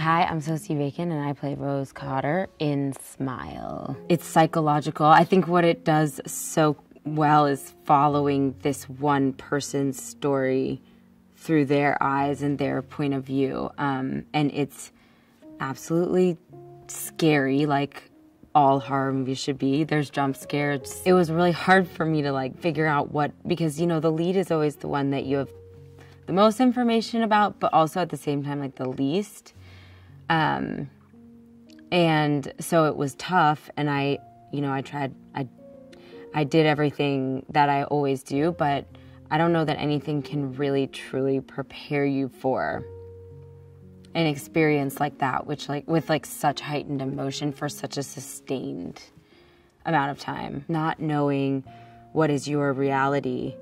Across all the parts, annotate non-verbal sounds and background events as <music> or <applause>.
Hi, I'm Sosie Bacon and I play Rose Cotter in Smile. It's psychological. I think what it does so well is following this one person's story through their eyes and their point of view. Um, and it's absolutely scary, like all horror movies should be. There's jump scares. It was really hard for me to like figure out what, because you know, the lead is always the one that you have the most information about, but also at the same time, like the least. Um, and so it was tough, and I, you know, I tried, I, I did everything that I always do, but I don't know that anything can really truly prepare you for an experience like that, which like with like such heightened emotion for such a sustained amount of time. Not knowing what is your reality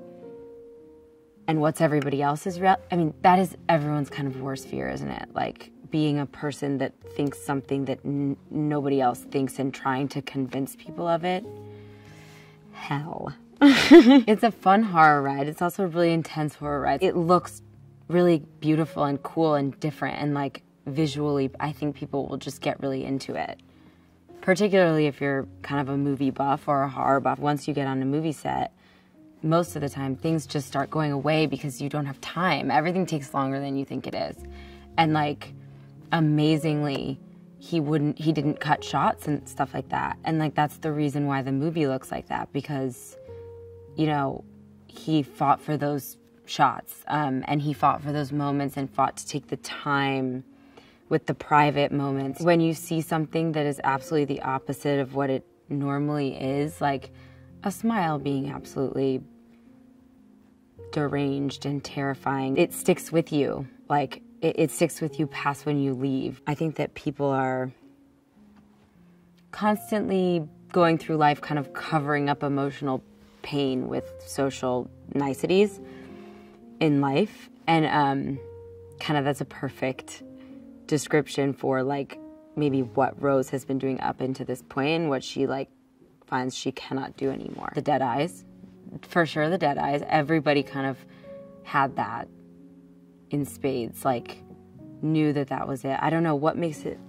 and what's everybody else's real I mean, that is everyone's kind of worst fear, isn't it? Like being a person that thinks something that nobody else thinks and trying to convince people of it. Hell. <laughs> it's a fun horror ride. It's also a really intense horror ride. It looks really beautiful and cool and different and like visually I think people will just get really into it. Particularly if you're kind of a movie buff or a horror buff. Once you get on a movie set, most of the time things just start going away because you don't have time. Everything takes longer than you think it is. And like amazingly he wouldn't he didn't cut shots and stuff like that. And like that's the reason why the movie looks like that because you know, he fought for those shots um, and he fought for those moments and fought to take the time with the private moments. When you see something that is absolutely the opposite of what it normally is, like a smile being absolutely deranged and terrifying, it sticks with you. Like, it, it sticks with you past when you leave. I think that people are constantly going through life kind of covering up emotional pain with social niceties in life. And um, kind of that's a perfect description for like maybe what Rose has been doing up into this point and what she like finds she cannot do anymore. The dead eyes, for sure, the dead eyes. Everybody kind of had that in spades, like knew that that was it. I don't know what makes it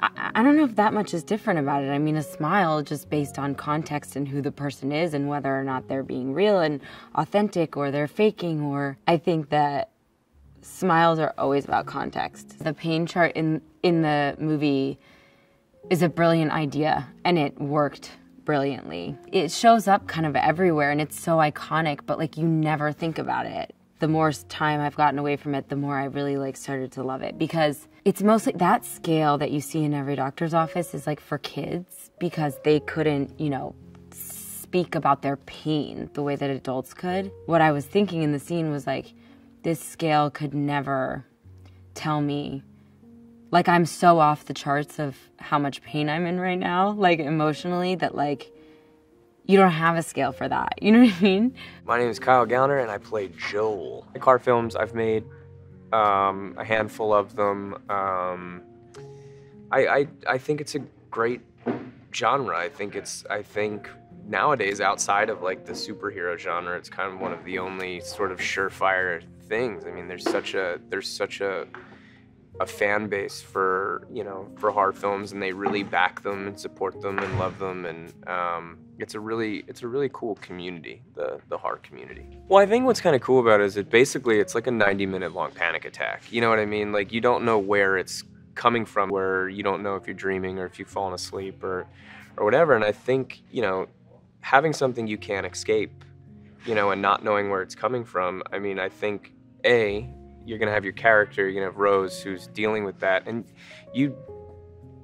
I, I don't know if that much is different about it. I mean, a smile just based on context and who the person is and whether or not they're being real and authentic or they're faking or I think that smiles are always about context. The pain chart in in the movie is a brilliant idea and it worked brilliantly. It shows up kind of everywhere and it's so iconic, but like you never think about it the more time I've gotten away from it, the more I really like started to love it because it's mostly that scale that you see in every doctor's office is like for kids because they couldn't, you know, speak about their pain the way that adults could. What I was thinking in the scene was like this scale could never tell me like I'm so off the charts of how much pain I'm in right now, like emotionally that like you don't have a scale for that. You know what I mean? My name is Kyle Gallner and I play Joel. Car films, I've made um, a handful of them. Um, I, I, I think it's a great genre. I think it's, I think nowadays outside of like the superhero genre, it's kind of one of the only sort of surefire things. I mean, there's such a, there's such a, a fan base for you know for horror films and they really back them and support them and love them and um, it's a really it's a really cool community the the horror community. Well i think what's kind of cool about it is it basically it's like a 90 minute long panic attack. You know what i mean? Like you don't know where it's coming from where you don't know if you're dreaming or if you've fallen asleep or or whatever and i think you know having something you can't escape you know and not knowing where it's coming from i mean i think a you're gonna have your character, you're gonna have Rose who's dealing with that, and you,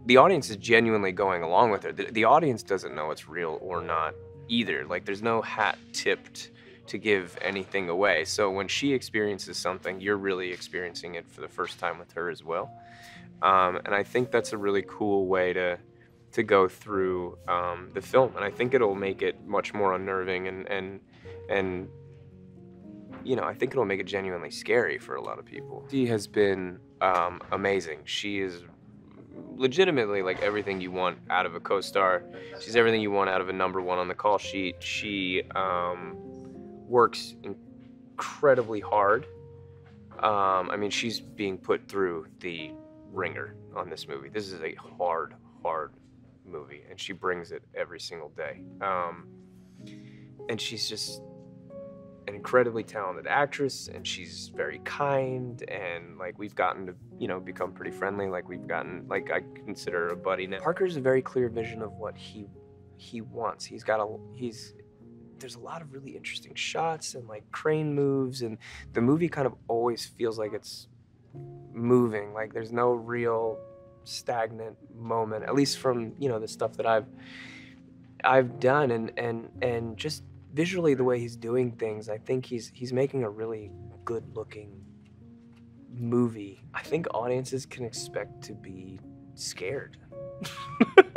the audience is genuinely going along with her. The, the audience doesn't know it's real or not either. Like there's no hat tipped to give anything away. So when she experiences something, you're really experiencing it for the first time with her as well. Um, and I think that's a really cool way to to go through um, the film, and I think it'll make it much more unnerving and and and you know, I think it'll make it genuinely scary for a lot of people. She has been um, amazing. She is legitimately like everything you want out of a co-star. She's everything you want out of a number one on the call sheet. She um, works incredibly hard. Um, I mean, she's being put through the ringer on this movie. This is a hard, hard movie, and she brings it every single day. Um, and she's just an incredibly talented actress and she's very kind and like we've gotten to you know become pretty friendly like we've gotten like i consider her a buddy now. Parker's a very clear vision of what he he wants. He's got a he's there's a lot of really interesting shots and like crane moves and the movie kind of always feels like it's moving like there's no real stagnant moment at least from you know the stuff that i've i've done and and and just visually the way he's doing things, I think he's he's making a really good looking movie. I think audiences can expect to be scared. <laughs>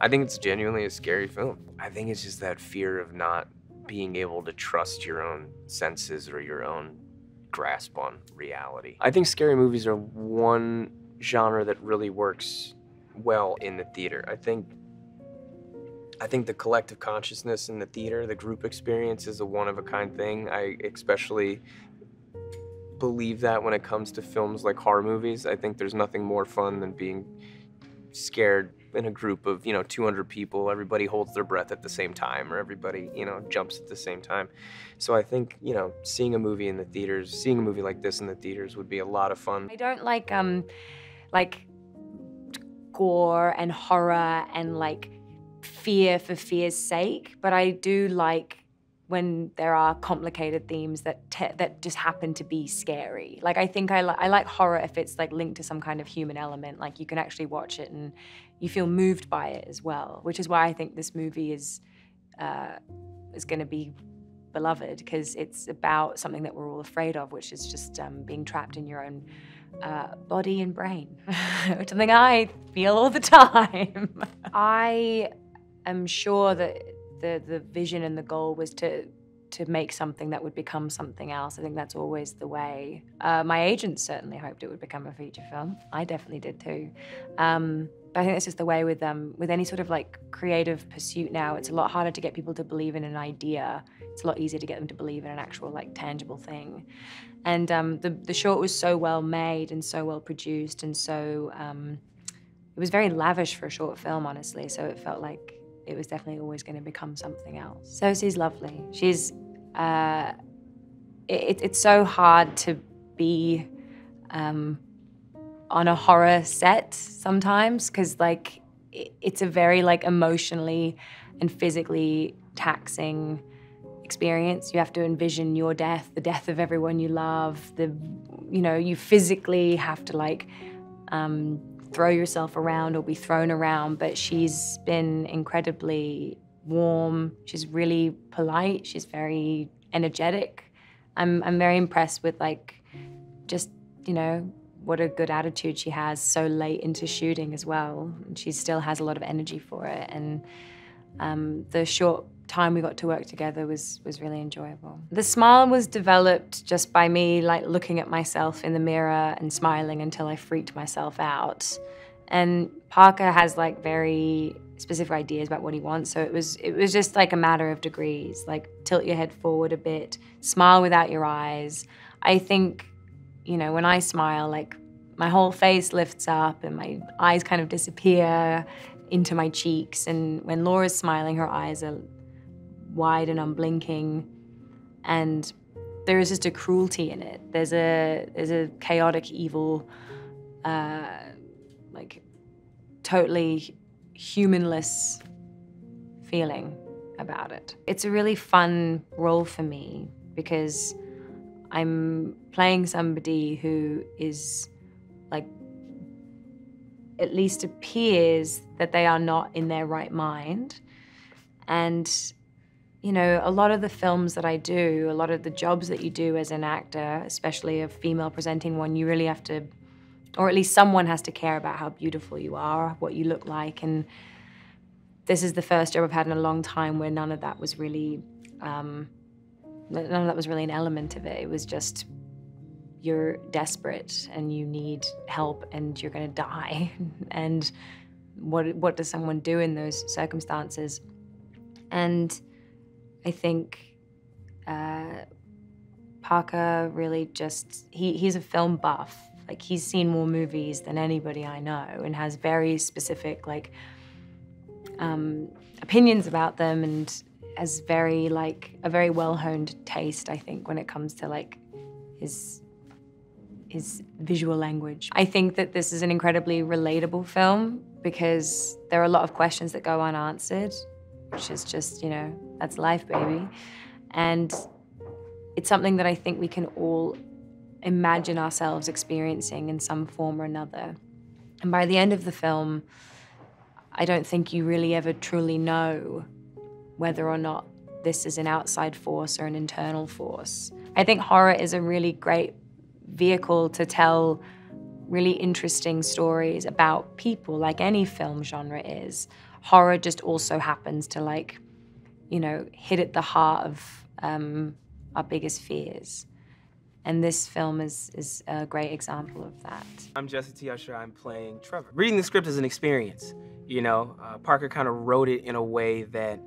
I think it's genuinely a scary film. I think it's just that fear of not being able to trust your own senses or your own grasp on reality. I think scary movies are one genre that really works well in the theater. I think I think the collective consciousness in the theater, the group experience, is a one of a kind thing. I especially believe that when it comes to films like horror movies. I think there's nothing more fun than being scared in a group of, you know, 200 people. Everybody holds their breath at the same time, or everybody, you know, jumps at the same time. So I think, you know, seeing a movie in the theaters, seeing a movie like this in the theaters would be a lot of fun. I don't like, um, like, gore and horror and like fear for fear's sake, but I do like when there are complicated themes that that just happen to be scary. Like I think I, li- I like horror if it's like linked to some kind of human element. Like you can actually watch it and you feel moved by it as well. Which is why I think this movie is uh, is going to be beloved because it's about something that we're all afraid of, which is just um, being trapped in your own uh, body and brain, <laughs> which is something I feel all the <laughs> time. I am sure that the the vision and the goal was to to make something that would become something else. I think that's always the way. Uh, my agent certainly hoped it would become a feature film. I definitely did too. Um, but I think that's just the way with um, with any sort of like creative pursuit now. It's a lot harder to get people to believe in an idea. It's a lot easier to get them to believe in an actual like tangible thing. And um, the the short was so well made and so well produced and so um, it was very lavish for a short film, honestly. So it felt like it was definitely always going to become something else. She's lovely. She's, uh, it, it's so hard to be um, on a horror set sometimes because like it, it's a very like emotionally and physically taxing experience. You have to envision your death, the death of everyone you love. The, you know, you physically have to like um, throw yourself around or be thrown around, but she's been incredibly warm. She's really polite. She's very energetic. I'm I'm very impressed with like just, you know, what a good attitude she has so late into shooting as well. She still has a lot of energy for it. And um, the short time we got to work together was was really enjoyable. The smile was developed just by me like looking at myself in the mirror and smiling until I freaked myself out. And Parker has like very specific ideas about what he wants, so it was it was just like a matter of degrees. Like tilt your head forward a bit, smile without your eyes. I think you know, when I smile like my whole face lifts up and my eyes kind of disappear into my cheeks and when Laura's smiling her eyes are wide and unblinking, and there is just a cruelty in it. There's a there's a chaotic evil, uh, like totally humanless feeling about it. It's a really fun role for me because I'm playing somebody who is like at least appears that they are not in their right mind and you know, a lot of the films that I do, a lot of the jobs that you do as an actor, especially a female presenting one, you really have to, or at least someone has to care about how beautiful you are, what you look like. And this is the first job I've had in a long time where none of that was really, um, none of that was really an element of it. It was just, you're desperate and you need help and you're going to die. <laughs> and what, what does someone do in those circumstances? And I think uh, Parker really just, he, he's a film buff. Like he's seen more movies than anybody I know and has very specific like um, opinions about them and has very like a very well honed taste. I think when it comes to like his his visual language. I think that this is an incredibly relatable film because there are a lot of questions that go unanswered, which is just you know that's life, baby, and it's something that I think we can all imagine ourselves experiencing in some form or another. And by the end of the film, I don't think you really ever truly know whether or not this is an outside force or an internal force. I think horror is a really great vehicle to tell really interesting stories about people, like any film genre is. Horror just also happens to, like, you know, hit at the heart of um, our biggest fears. And this film is, is a great example of that. I'm Jesse T. Usher. I'm playing Trevor. Reading the script is an experience. You know, uh, Parker kind of wrote it in a way that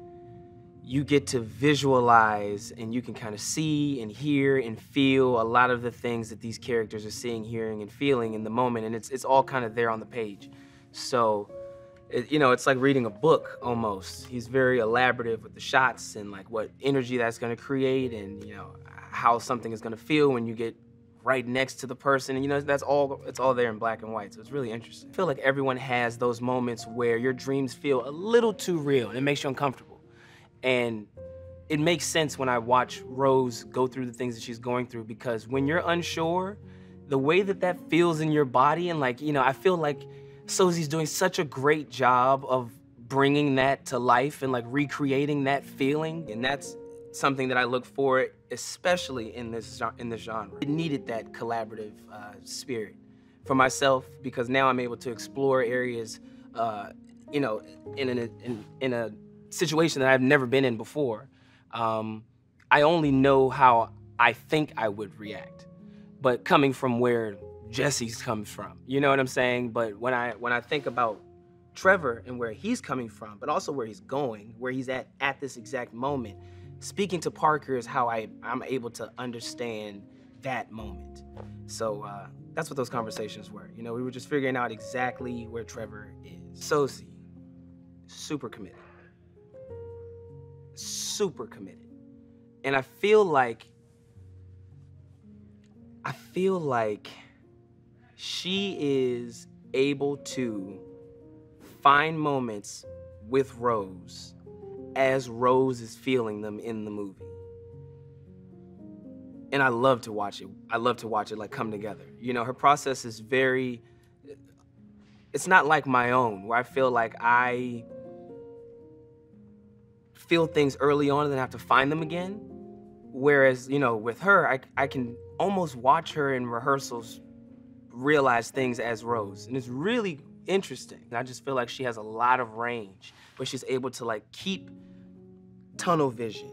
you get to visualize and you can kind of see and hear and feel a lot of the things that these characters are seeing, hearing, and feeling in the moment. And it's, it's all kind of there on the page. So, it, you know, it's like reading a book almost. He's very elaborative with the shots and like what energy that's going to create and, you know, how something is going to feel when you get right next to the person. And, you know, that's all, it's all there in black and white. So it's really interesting. I feel like everyone has those moments where your dreams feel a little too real and it makes you uncomfortable. And it makes sense when I watch Rose go through the things that she's going through because when you're unsure, the way that that feels in your body and like, you know, I feel like Sosie's doing such a great job of bringing that to life and like recreating that feeling. And that's something that I look for, especially in this in this genre. It needed that collaborative uh, spirit for myself because now I'm able to explore areas, uh, you know, in, an, in in a situation that I've never been in before. Um, I only know how I think I would react, but coming from where Jesse's comes from, you know what I'm saying? But when I when I think about Trevor and where he's coming from, but also where he's going, where he's at at this exact moment, speaking to Parker is how I I'm able to understand that moment. So uh, that's what those conversations were. You know, we were just figuring out exactly where Trevor is. Sosie, super committed super committed. And I feel like I feel like she is able to find moments with Rose as Rose is feeling them in the movie. And I love to watch it. I love to watch it like come together. You know, her process is very it's not like my own where I feel like I feel things early on and then have to find them again. Whereas, you know, with her, I, I can almost watch her in rehearsals realize things as Rose. And it's really interesting. And I just feel like she has a lot of range, but she's able to like keep tunnel vision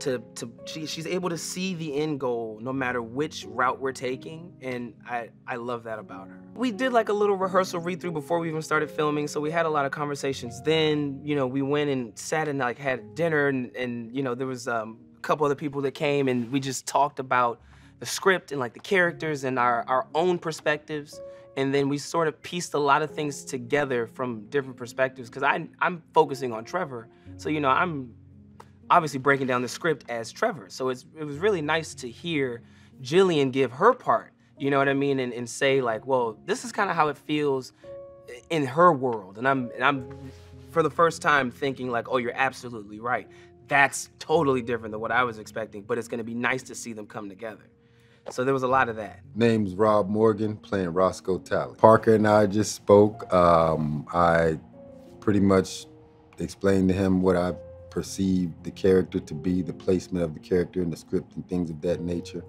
to to she, she's able to see the end goal no matter which route we're taking and I I love that about her. We did like a little rehearsal read through before we even started filming so we had a lot of conversations. Then, you know, we went and sat and like had dinner and and you know there was um, a couple other people that came and we just talked about the script and like the characters and our our own perspectives and then we sort of pieced a lot of things together from different perspectives because I I'm focusing on Trevor. So you know, I'm obviously breaking down the script as Trevor. So it's, it was really nice to hear Gillian give her part, you know what I mean, and, and say like, well, this is kind of how it feels in her world. And I'm, and I'm for the first time thinking like, oh, you're absolutely right. That's totally different than what I was expecting, but it's gonna be nice to see them come together. So there was a lot of that. Name's Rob Morgan, playing Roscoe Talley. Parker and I just spoke. Um, I pretty much explained to him what I perceived the character to be, the placement of the character in the script and things of that nature.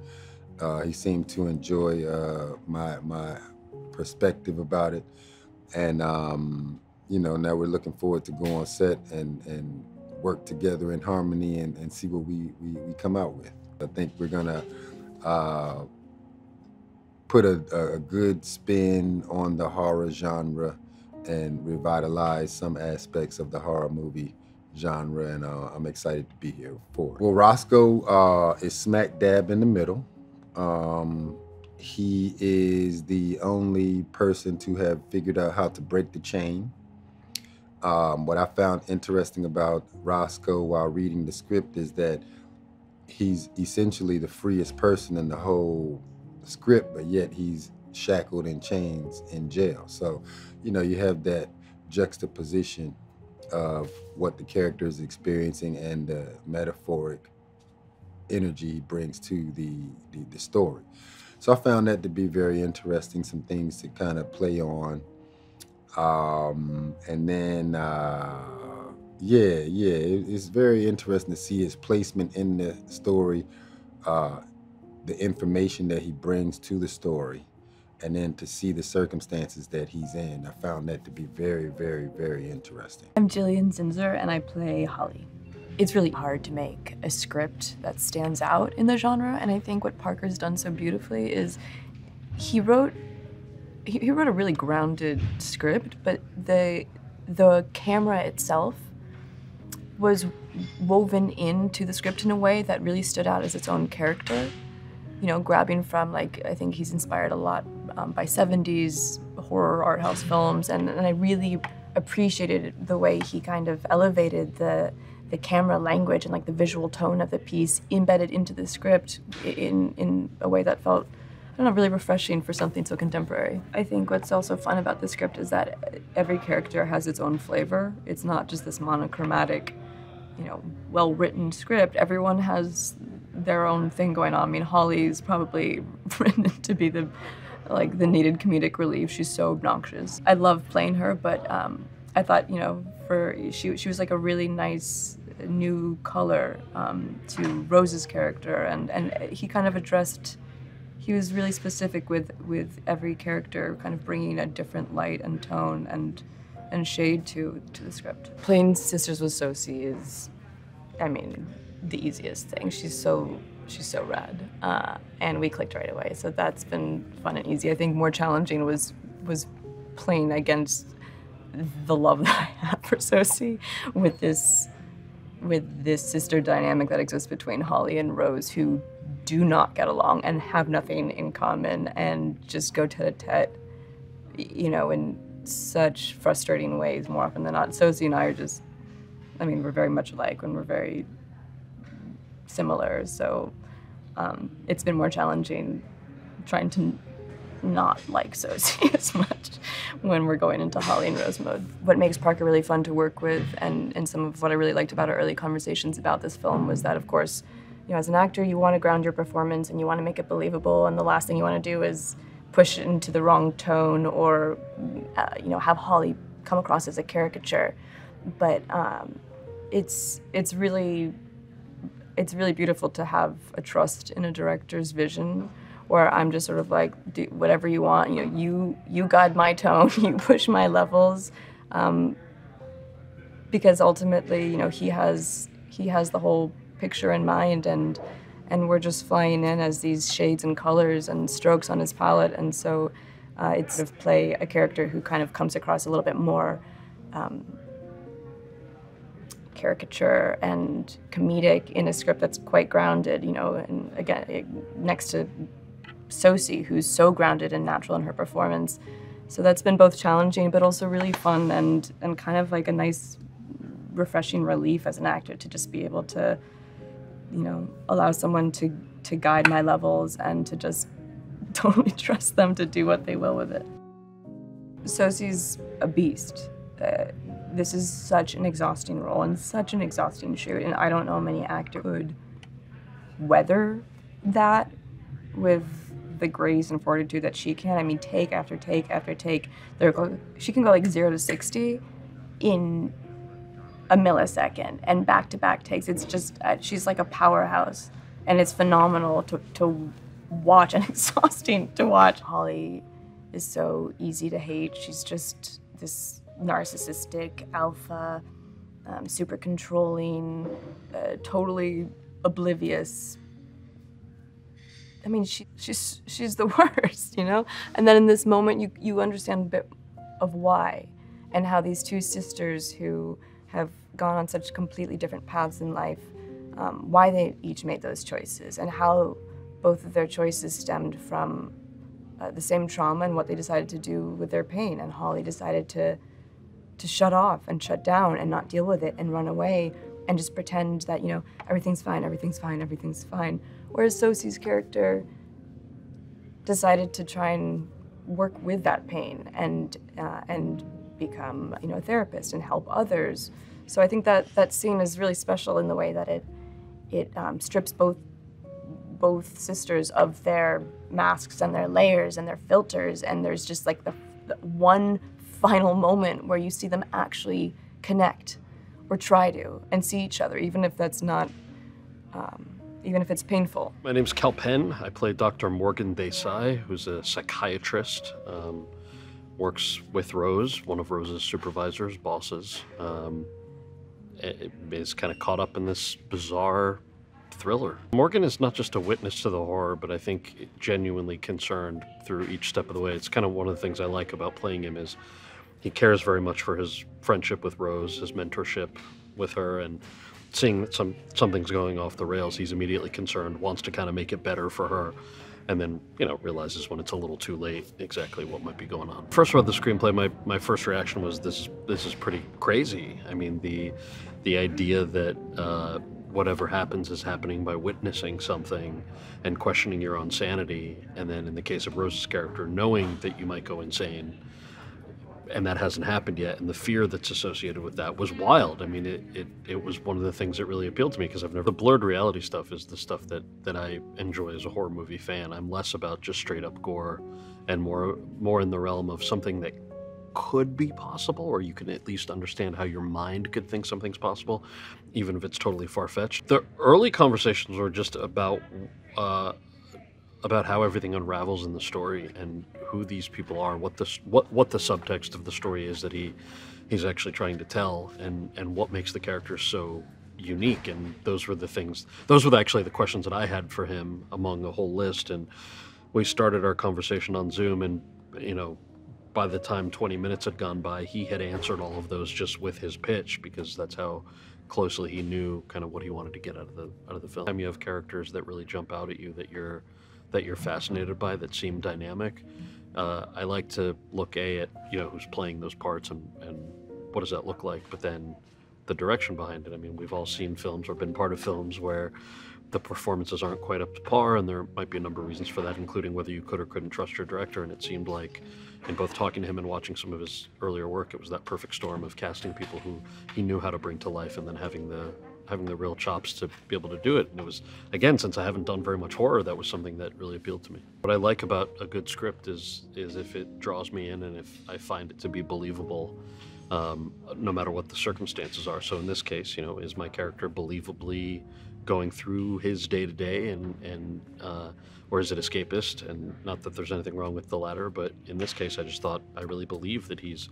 Uh, he seemed to enjoy uh, my my perspective about it, and um, you know now we're looking forward to go on set and and work together in harmony and, and see what we, we, we come out with. I think we're gonna uh, put a, a good spin on the horror genre and revitalize some aspects of the horror movie genre, and uh, I'm excited to be here for it. Well, Roscoe uh, is smack dab in the middle. Um, he is the only person to have figured out how to break the chain. Um, what I found interesting about Roscoe while reading the script is that he's essentially the freest person in the whole script, but yet he's shackled in chains in jail. So, you know, you have that juxtaposition of what the character is experiencing and the metaphoric energy he brings to the, the, the story. So I found that to be very interesting, some things to kind of play on. Um, and then, uh, yeah, yeah, it, it's very interesting to see his placement in the story, uh, the information that he brings to the story, and then to see the circumstances that he's in. I found that to be very, very, very interesting. I'm Gillian Zinser, and I play Holly. It's really hard to make a script that stands out in the genre, and I think what Parker's done so beautifully is he wrote he, he wrote a really grounded script, but the the camera itself was woven into the script in a way that really stood out as its own character. You know, grabbing from like I think he's inspired a lot um, by 70s horror art house films, and, and I really appreciated the way he kind of elevated the the camera language and like the visual tone of the piece embedded into the script in in a way that felt I don't know, really refreshing for something so contemporary. I think what's also fun about the script is that every character has its own flavor. It's not just this monochromatic, you know, well-written script. Everyone has their own thing going on. I mean, Holly's probably <laughs> written to be the like the needed comedic relief. She's so obnoxious. I love playing her, but um, I thought, you know, for she she was like a really nice new color um, to Rose's character, and and he kind of addressed. He was really specific with with every character, kind of bringing a different light and tone and and shade to to the script. Playing sisters with Sosie is, I mean, the easiest thing. She's so she's so rad, uh, and we clicked right away. So that's been fun and easy. I think more challenging was was playing against the love <laughs> that I have for Sosie with this with this sister dynamic that exists between Holly and Rose, who do not get along and have nothing in common and just go tete a tete, you know, in such frustrating ways more often than not. Sosie and I are just, I mean, we're very much alike and we're very similar. So um, it's been more challenging trying to not like Sosie <laughs> as much when we're going into Holly and Rose mode. What makes Parker really fun to work with, and, and some of what I really liked about our early conversations about this film was that, of course, you know, as an actor, you want to ground your performance and you want to make it believable, and the last thing you want to do is push it into the wrong tone or, uh, you know, have Holly come across as a caricature. But um, it's it's really it's really beautiful to have a trust in a director's vision where I'm just sort of like, do whatever you want. You know, you you guide my tone, <laughs> you push my levels, um, because ultimately, you know, he has he has the whole picture in mind, and and we're just flying in as these shades and colors and strokes on his palette, and so uh, it's sort of play a character who kind of comes across a little bit more. Um, caricature and comedic in a script that's quite grounded, you know, and again, next to Sosie, who's so grounded and natural in her performance. So that's been both challenging, but also really fun and and kind of like a nice, refreshing relief as an actor to just be able to, you know, allow someone to to guide my levels and to just <laughs> totally trust them to do what they will with it. Sosie's a beast. Uh, this is such an exhausting role and such an exhausting shoot, and I don't know many actors would weather that with the grace and fortitude that she can. I mean, take after take after take, there go, she can go like zero to sixty in a millisecond and back to back takes. It's just uh, she's like a powerhouse, and it's phenomenal to to watch and <laughs> exhausting to watch. Holly is so easy to hate. She's just this narcissistic alpha, um, super controlling, uh, totally oblivious I mean, she, she's she's the <laughs> worst, you know. And then in this moment, you you understand a bit of why, and how these two sisters who have gone on such completely different paths in life, um, why they each made those choices, and how both of their choices stemmed from uh, the same trauma and what they decided to do with their pain. And Holly decided to to shut off and shut down and not deal with it and run away and just pretend that you know everything's fine, everything's fine, everything's fine. Whereas Sosie's character decided to try and work with that pain and uh, and become you know a therapist and help others. So I think that that scene is really special in the way that it it um, strips both both sisters of their masks and their layers and their filters, and there's just like the, the one final moment where you see them actually connect or try to and see each other, even if that's not, um, even if it's painful. My name's Kal Penn. I play Dr. Morgan Desai, who's a psychiatrist, um, works with Rose, one of Rose's supervisors, bosses. Um, Eh, eh, is kind of caught up in this bizarre thriller. Morgan is not just a witness to the horror, but I think genuinely concerned through each step of the way. It's kind of one of the things I like about playing him is he cares very much for his friendship with Rose, his mentorship with her, and seeing that some something's going off the rails, he's immediately concerned, wants to kind of make it better for her, and then you know realizes when it's a little too late exactly what might be going on. First about the screenplay, my my first reaction was this is this is pretty crazy. I mean the the idea that. Uh, whatever happens is happening by witnessing something and questioning your own sanity. And then in the case of Rose's character, knowing that you might go insane. And that hasn't happened yet. And the fear that's associated with that was wild. I mean, it, it, it was one of the things that really appealed to me because I've never. The blurred reality stuff is the stuff that, that I enjoy as a horror movie fan. I'm less about just straight up gore and more, more in the realm of something that could be possible, or you can at least understand how your mind could think something's possible, even if it's totally far fetched. The early conversations were just about uh, about how everything unravels in the story and who these people are, what the what what the subtext of the story is that he he's actually trying to tell, and and what makes the characters so unique. And those were the things. Those were actually the questions that I had for him among a whole list. And we started our conversation on Zoom, and you know by the time 20 minutes had gone by, he had answered all of those just with his pitch because that's how closely he knew kind of what he wanted to get out of the out of the film. You have characters that really jump out at you that you're that you're fascinated by that seem dynamic. Uh, I like to look a at you know who's playing those parts and and what does that look like, but then the direction behind it. I mean, we've all seen films or been part of films where the performances aren't quite up to par, and there might be a number of reasons for that, including whether you could or couldn't trust your director. And it seemed like, in both talking to him and watching some of his earlier work, it was that perfect storm of casting people who he knew how to bring to life, and then having the having the real chops to be able to do it. And it was, again, since I haven't done very much horror, that was something that really appealed to me. What I like about a good script is is if it draws me in and if I find it to be believable. Um, no matter what the circumstances are. So in this case, you know, is my character believably going through his day to day, and and uh, or is it escapist? And not that there's anything wrong with the latter, but in this case, I just thought I really believe that he's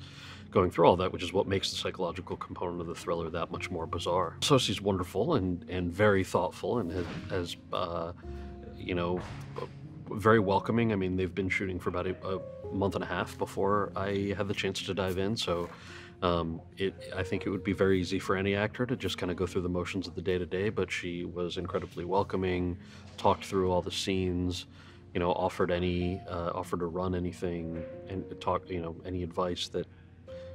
going through all that, which is what makes the psychological component of the thriller that much more bizarre. Sosie's wonderful and and very thoughtful, and has, has uh, you know very welcoming. I mean, they've been shooting for about a, a, month and a half before I had the chance to dive in, so um, it, I think it would be very easy for any actor to just kind of go through the motions of the day to day, but she was incredibly welcoming, talked through all the scenes, you know, offered any, uh, offered to run anything and talk, you know, any advice that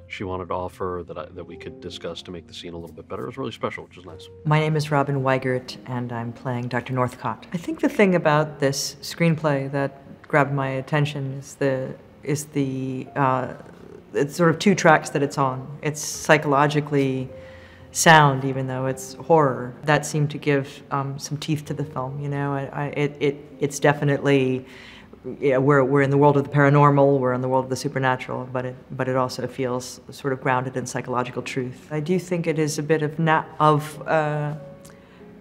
she wanted to offer that I, that we could discuss to make the scene a little bit better. It was really special, which is nice. My name is Robin Weigert, and I'm playing Dr. Northcott. I think the thing about this screenplay that grabbed my attention is the is the uh, it's sort of two tracks that it's on. It's psychologically sound, even though it's horror. That seemed to give um, some teeth to the film. You know, I, I, it, it it's definitely yeah, we're we're in the world of the paranormal, we're in the world of the supernatural, but it but it also feels sort of grounded in psychological truth. I do think it is a bit of na- of uh,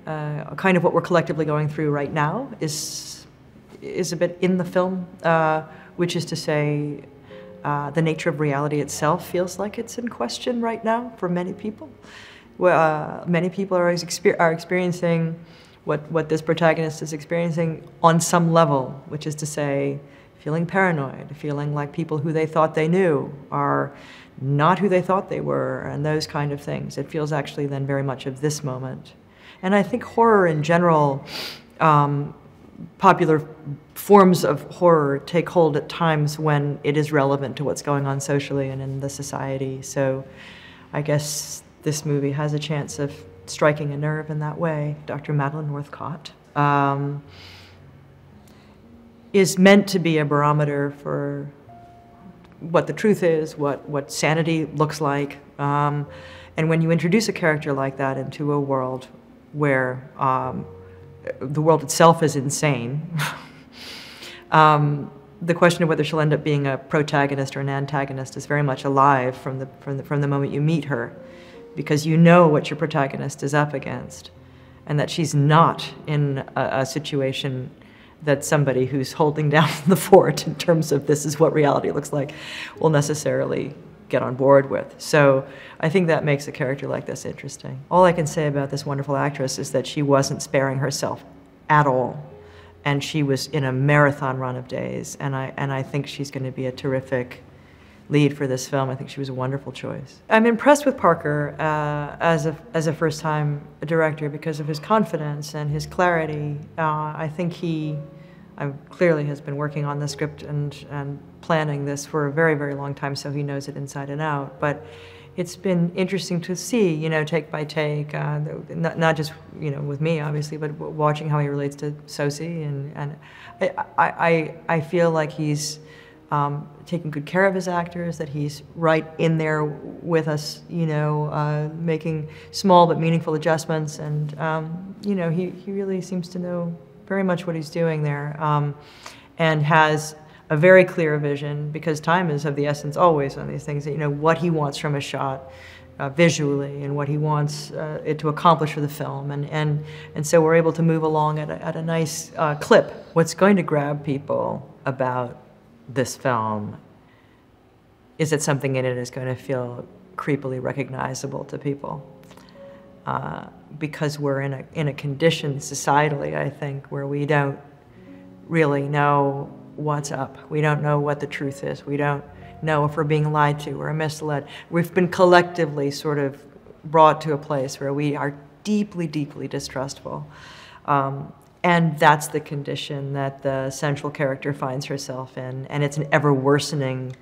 uh, kind of what we're collectively going through right now is is a bit in the film, uh, which is to say uh, the nature of reality itself feels like it's in question right now for many people. Well, uh, many people are, exper- are experiencing what, what this protagonist is experiencing on some level, which is to say, feeling paranoid, feeling like people who they thought they knew are not who they thought they were, and those kind of things. It feels actually then very much of this moment. And I think horror in general um, popular forms of horror take hold at times when it is relevant to what's going on socially and in the society. So I guess this movie has a chance of striking a nerve in that way. Dr. Madeline Northcott um, is meant to be a barometer for what the truth is, what, what sanity looks like. Um, and when you introduce a character like that into a world where um, the world itself is insane, um, the question of whether she'll end up being a protagonist or an antagonist is very much alive from the, from the, from the moment you meet her, because you know what your protagonist is up against, and that she's not in a, a situation that somebody who's holding <laughs> down the fort in terms of this is what reality looks like will necessarily get on board with. So I think that makes a character like this interesting. All I can say about this wonderful actress is that she wasn't sparing herself at all. And she was in a marathon run of days. And I, and I think she's going to be a terrific lead for this film. I think she was a wonderful choice. I'm impressed with Parker uh, as a, as a first time director because of his confidence and his clarity. Uh, I think he uh, clearly has been working on the script and, and planning this for a very, very long time, so he knows it inside and out. But it's been interesting to see, you know, take by take, uh, not, not just, you know, with me, obviously, but watching how he relates to Sosie. And, and I, I, I feel like he's um, taking good care of his actors, that he's right in there with us, you know, uh, making small but meaningful adjustments. And, um, you know, he, he really seems to know very much what he's doing there um, and has a very clear vision because time is of the essence always on these things, that you know, what he wants from a shot. Uh, visually and what he wants uh, it to accomplish for the film. And, and, and so we're able to move along at a, at a nice uh, clip. What's going to grab people about this film is that something in it is going to feel creepily recognizable to people. Uh, because we're in a, in a condition societally, I think, where we don't really know what's up. We don't know what the truth is. We don't know if we're being lied to or misled. We've been collectively sort of brought to a place where we are deeply, deeply distrustful. Um, and that's the condition that the central character finds herself in. And it's an ever worsening,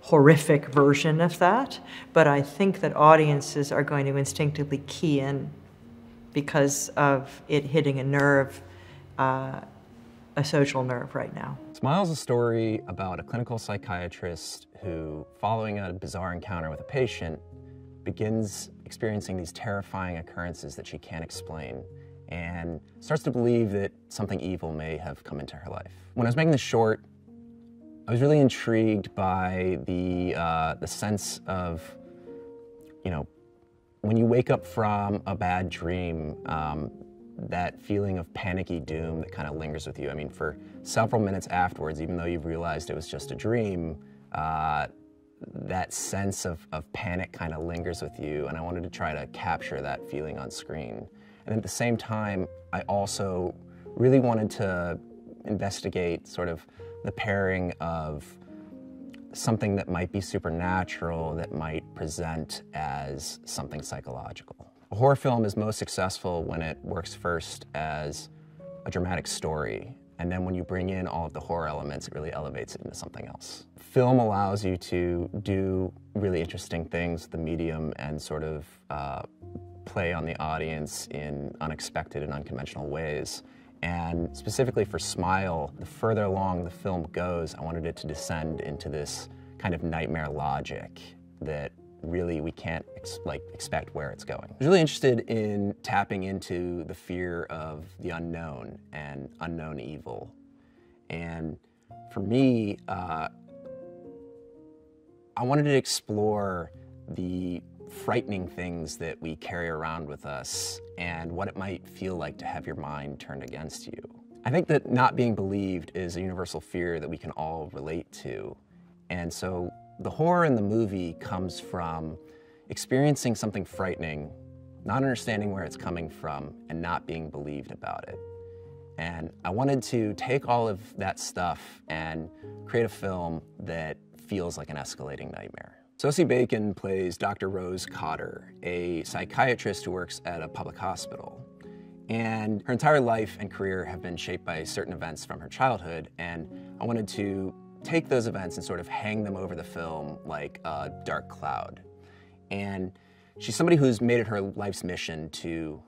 horrific version of that. But I think that audiences are going to instinctively key in because of it hitting a nerve, uh, a social nerve right now. Smile is a story about a clinical psychiatrist who, following a bizarre encounter with a patient, begins experiencing these terrifying occurrences that she can't explain and starts to believe that something evil may have come into her life. When I was making this short, I was really intrigued by the, uh, the sense of, you know, when you wake up from a bad dream, um, that feeling of panicky doom that kind of lingers with you. I mean, for several minutes afterwards, even though you've realized it was just a dream, uh, that sense of, of panic kind of lingers with you, and I wanted to try to capture that feeling on screen. And at the same time, I also really wanted to investigate sort of the pairing of something that might be supernatural that might present as something psychological. A horror film is most successful when it works first as a dramatic story, and then when you bring in all of the horror elements, it really elevates it into something else. Film allows you to do really interesting things, the medium, and sort of uh, play on the audience in unexpected and unconventional ways. And specifically for Smile, the further along the film goes, I wanted it to descend into this kind of nightmare logic that really we can't ex like expect where it's going. I was really interested in tapping into the fear of the unknown and unknown evil. And for me, uh, I wanted to explore the frightening things that we carry around with us and what it might feel like to have your mind turned against you. I think that not being believed is a universal fear that we can all relate to. And so the horror in the movie comes from experiencing something frightening, not understanding where it's coming from, and not being believed about it. And I wanted to take all of that stuff and create a film that feels like an escalating nightmare. Sosie Bacon plays Dr. Rose Cotter, a psychiatrist who works at a public hospital. And her entire life and career have been shaped by certain events from her childhood. And I wanted to take those events and sort of hang them over the film like a dark cloud. And she's somebody who's made it her life's mission to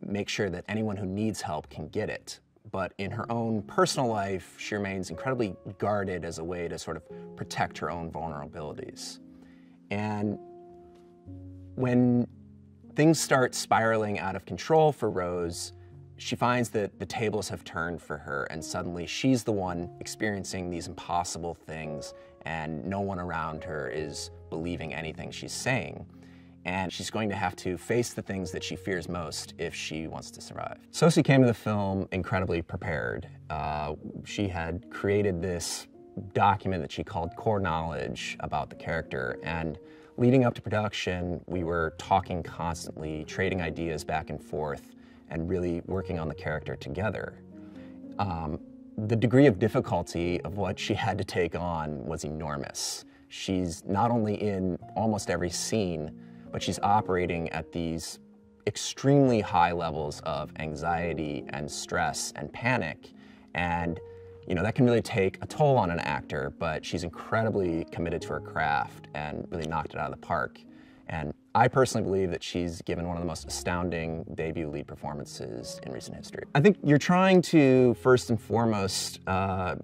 make sure that anyone who needs help can get it. But in her own personal life, she remains incredibly guarded as a way to sort of protect her own vulnerabilities. And when things start spiraling out of control for Rose, she finds that the tables have turned for her, and suddenly she's the one experiencing these impossible things, and no one around her is believing anything she's saying and she's going to have to face the things that she fears most if she wants to survive. Sosie came to the film incredibly prepared. Uh, she had created this document that she called Core Knowledge about the character, and leading up to production, we were talking constantly, trading ideas back and forth, and really working on the character together. Um, the degree of difficulty of what she had to take on was enormous. She's not only in almost every scene, but she's operating at these extremely high levels of anxiety and stress and panic. And, you know, that can really take a toll on an actor, but she's incredibly committed to her craft and really knocked it out of the park. And I personally believe that she's given one of the most astounding debut lead performances in recent history. I think you're trying to, first and foremost, uh,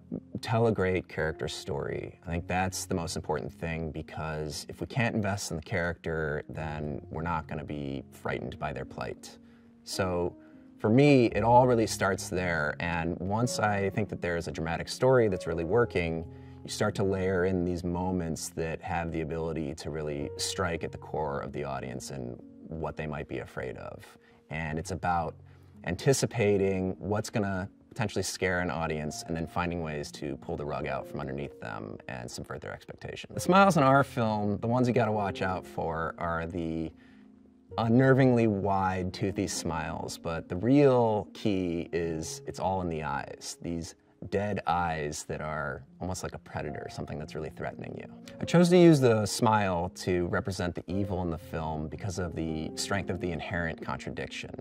tell a great character story. I think that's the most important thing because if we can't invest in the character, then we're not going to be frightened by their plight. So for me, it all really starts there. And once I think that there's a dramatic story that's really working, you start to layer in these moments that have the ability to really strike at the core of the audience and what they might be afraid of. And it's about anticipating what's going to potentially scare an audience and then finding ways to pull the rug out from underneath them and subvert their expectations. The smiles in our film, the ones you got to watch out for are the unnervingly wide, toothy smiles, but the real key is it's all in the eyes. These dead eyes that are almost like a predator, something that's really threatening you. I chose to use the smile to represent the evil in the film because of the strength of the inherent contradiction.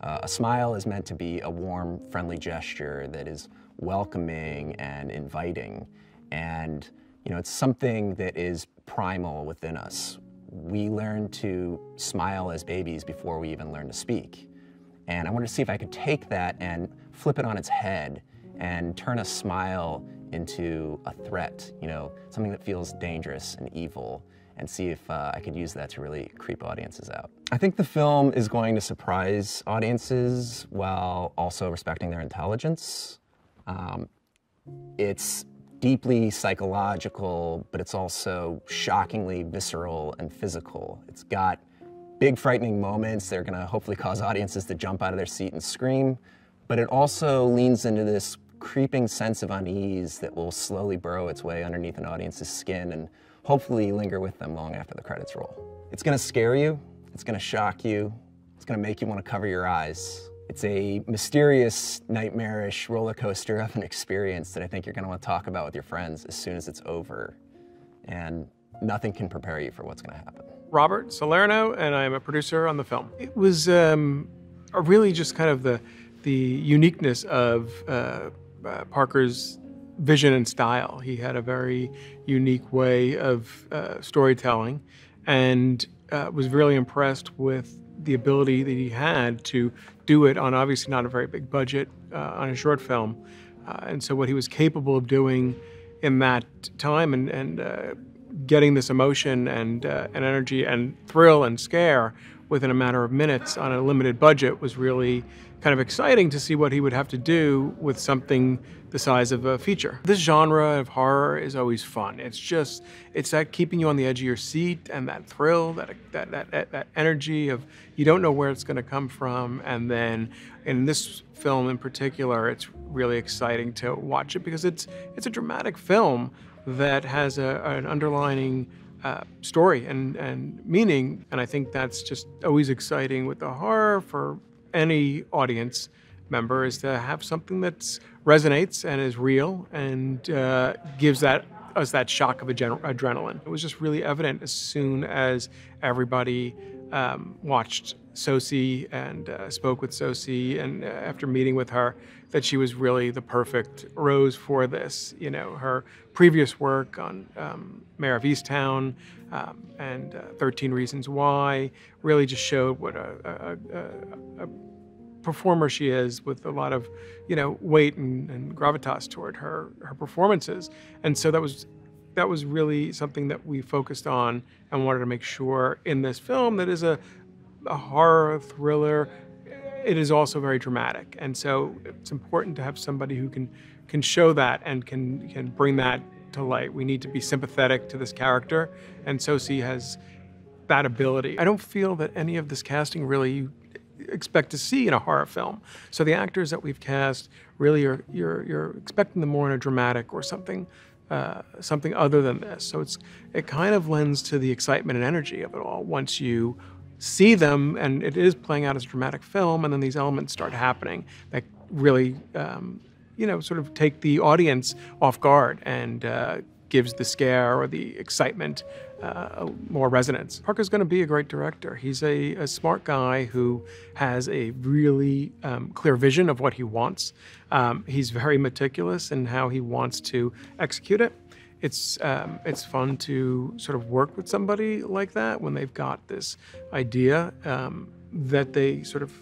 Uh, a smile is meant to be a warm, friendly gesture that is welcoming and inviting. And, you know, it's something that is primal within us. We learn to smile as babies before we even learn to speak. And I wanted to see if I could take that and flip it on its head and turn a smile into a threat, you know, something that feels dangerous and evil, and see if uh, I could use that to really creep audiences out. I think the film is going to surprise audiences while also respecting their intelligence. Um, it's deeply psychological, but it's also shockingly visceral and physical. It's got big frightening moments. They're gonna hopefully cause audiences to jump out of their seat and scream, but it also leans into this creeping sense of unease that will slowly burrow its way underneath an audience's skin and hopefully linger with them long after the credits roll. It's gonna scare you, it's gonna shock you, it's gonna make you wanna cover your eyes. It's a mysterious, nightmarish roller coaster of an experience that I think you're gonna wanna talk about with your friends as soon as it's over. And nothing can prepare you for what's gonna happen. Robert Salerno, and I'm a producer on the film. It was um, really just kind of the the uniqueness of uh, uh, Parker's vision and style. He had a very unique way of uh, storytelling and uh, was really impressed with the ability that he had to do it on obviously not a very big budget uh, on a short film. Uh, and so, what he was capable of doing in that time and, and uh, getting this emotion and, and energy and thrill and scare within a matter of minutes on a limited budget was really kind of exciting to see what he would have to do with something the size of a feature. This genre of horror is always fun. It's just, it's that keeping you on the edge of your seat and that thrill, that, that, that, that energy of you don't know where it's going to come from. And then in this film in particular, it's really exciting to watch it because it's, it's a dramatic film that has a, an underlining uh, story and, and meaning. And I think that's just always exciting with the horror for any audience member is to have something that resonates and is real and uh, gives that us that shock of adrenaline. It was just really evident as soon as everybody um, watched Sosie and uh, spoke with Sosie, and uh, after meeting with her, that she was really the perfect Rose for this. You know, her previous work on um, Mare of Easttown um, and uh, 13 Reasons Why really just showed what a, a, a, a, performer she is with a lot of, you know, weight and, and gravitas toward her her performances. And so that was that was really something that we focused on and wanted to make sure in this film that is a, a horror thriller. It is also very dramatic. And so it's important to have somebody who can can show that and can can bring that to light. We need to be sympathetic to this character. And Sosie has that ability. I don't feel that any of this casting really expect to see in a horror film so the actors that we've cast really are you're you're expecting them more in a dramatic or something uh, something other than this. So it's it kind of lends to the excitement and energy of it all once you see them, and it is playing out as a dramatic film, and then these elements start happening that really, um, you know, sort of take the audience off guard and uh, gives the scare or the excitement uh, more resonance. Parker's going to be a great director. He's a, a smart guy who has a really um, clear vision of what he wants. Um, he's very meticulous in how he wants to execute it. It's um, it's fun to sort of work with somebody like that when they've got this idea um, that they sort of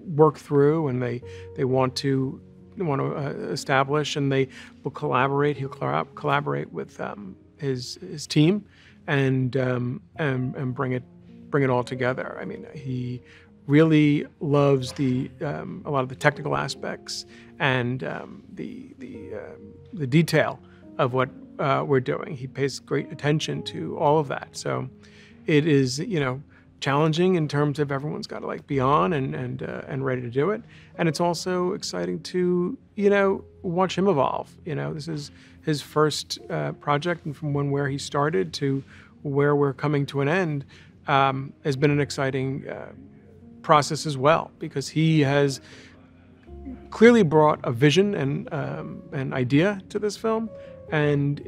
work through and they they want to want to uh, establish and they will collaborate. He'll collaborate with um, his his team and um, and and bring it bring it all together. I mean, he really loves the um, a lot of the technical aspects and um, the the um, the detail of what uh, we're doing. He pays great attention to all of that. So it is you know challenging in terms of everyone's got to like be on and and uh, and ready to do it. And it's also exciting to you know watch him evolve. You know, this is his first uh, project, and from when where he started to where we're coming to an end um, has been an exciting uh, process as well because he has clearly brought a vision and um, an idea to this film and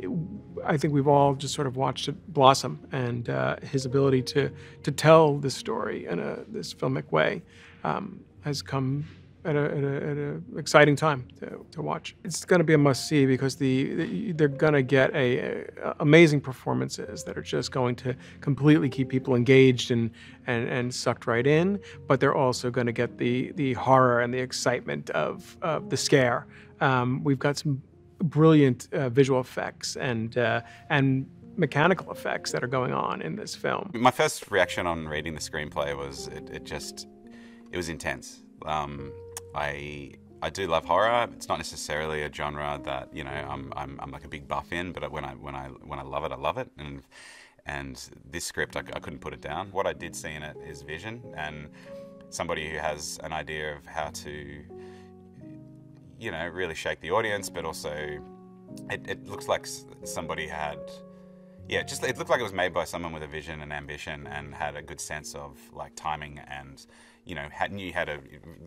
I think we've all just sort of watched it blossom and uh, his ability to to tell this story in a this filmic way um, has come at an exciting time to, to watch. It's going to be a must see because the, the they're going to get a, a, amazing performances that are just going to completely keep people engaged and, and, and sucked right in. But they're also going to get the the horror and the excitement of, of the scare. Um, we've got some brilliant uh, visual effects and uh, and mechanical effects that are going on in this film. My first reaction on reading the screenplay was it, it just it was intense. Um, I I do love horror. It's not necessarily a genre that you know I'm, I'm, I'm like a big buff in, but when I when I when I love it, I love it. And and this script, I, I couldn't put it down. What I did see in it is vision and somebody who has an idea of how to you know really shake the audience, but also it, it looks like somebody had yeah, just it looked like it was made by someone with a vision and ambition and had a good sense of like timing and you know had, knew how to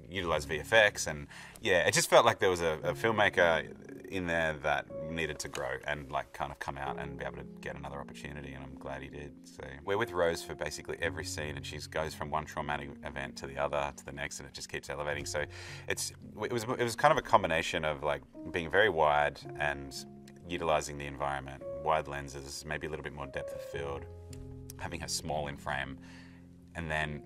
utilize VFX and yeah, it just felt like there was a, a, filmmaker in there that needed to grow and like kind of come out and be able to get another opportunity and I'm glad he did. So we're with Rose for basically every scene and she goes from one traumatic event to the other to the next and it just keeps elevating. So it's it was it was kind of a combination of like being very wide and utilizing the environment, wide lenses, maybe a little bit more depth of field, having her small in frame, and then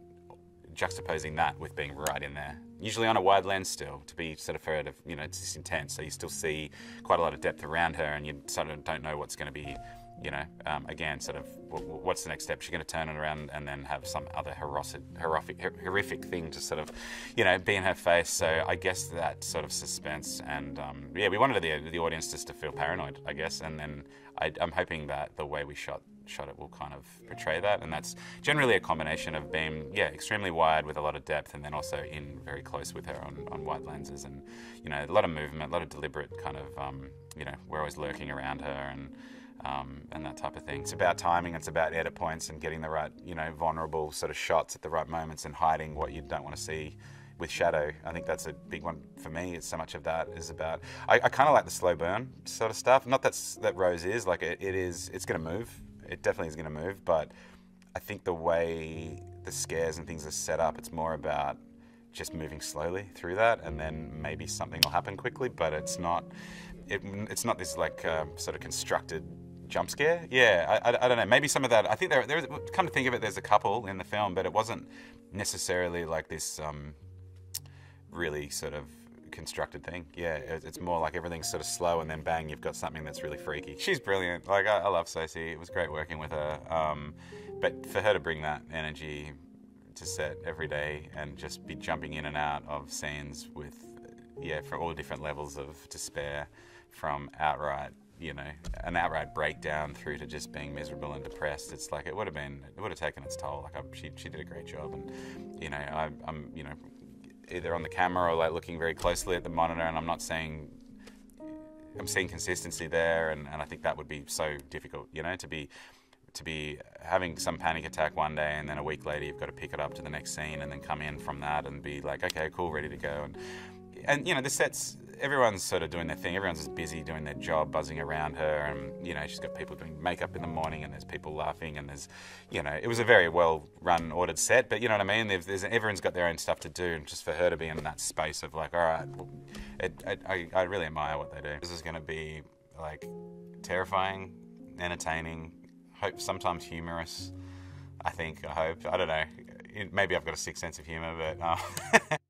juxtaposing that with being right in there. Usually on a wide lens still, to be sort of further, you know, it's just intense. So you still see quite a lot of depth around her, and you sort of don't know what's going to be you know, um, again, sort of, what's the next step? She's going to turn it around and then have some other horrific, horrific, horrific thing to sort of, you know, be in her face. So I guess that sort of suspense and um, yeah, we wanted the the audience just to feel paranoid, I guess, and then I, I'm hoping that the way we shot shot it will kind of portray that and that's generally a combination of being yeah extremely wide with a lot of depth and then also in very close with her on, on wide lenses and you know a lot of movement a lot of deliberate kind of um, you know we're always lurking around her and um, and that type of thing. It's about timing. It's about edit points and getting the right, you know, vulnerable sort of shots at the right moments and hiding what you don't want to see with shadow. I think that's a big one for me. It's so much of that is about. I, I kind of like the slow burn sort of stuff. Not that's that Rose is like it, it is. It's going to move. It definitely is going to move, but I think the way the scares and things are set up, it's more about just moving slowly through that, and then maybe something will happen quickly. But it's not. It, it's not this like uh, sort of constructed jump scare. Yeah, I, I, I, don't know. Maybe some of that. I think there, there. Come to think of it, there's a couple in the film, but it wasn't necessarily like this um, really sort of constructed thing. Yeah, it's more like everything's sort of slow, and then bang, you've got something that's really freaky. <laughs> She's brilliant. Like I, I love Sosie. It was great working with her. Um, but for her to bring that energy to set every day and just be jumping in and out of scenes with, yeah, for all different levels of despair, from outright you know, an outright breakdown through to just being miserable and depressed. It's like it would have been, it would have taken its toll. Like I, she, she did a great job, and you know, I, I'm, you know, either on the camera or like looking very closely at the monitor, and I'm not seeing, I'm seeing consistency there, and, and I think that would be so difficult, you know, to be to be having some panic attack one day and then a week later you've got to pick it up to the next scene and then come in from that and be like okay cool ready to go. And and you know the sets everyone's sort of doing their thing. Everyone's just busy doing their job, buzzing around her, and you know she's got people doing makeup in the morning, and there's people laughing, and there's, you know, it was a very well run, ordered set. But you know what I mean? There's, there's everyone's got their own stuff to do, and just for her to be in that space of like, all right, it, it, I, I really admire what they do. This is going to be like terrifying, entertaining, hope sometimes humorous. I think. I hope. I don't know. Maybe I've got a sick sense of humor, but. Uh, <laughs>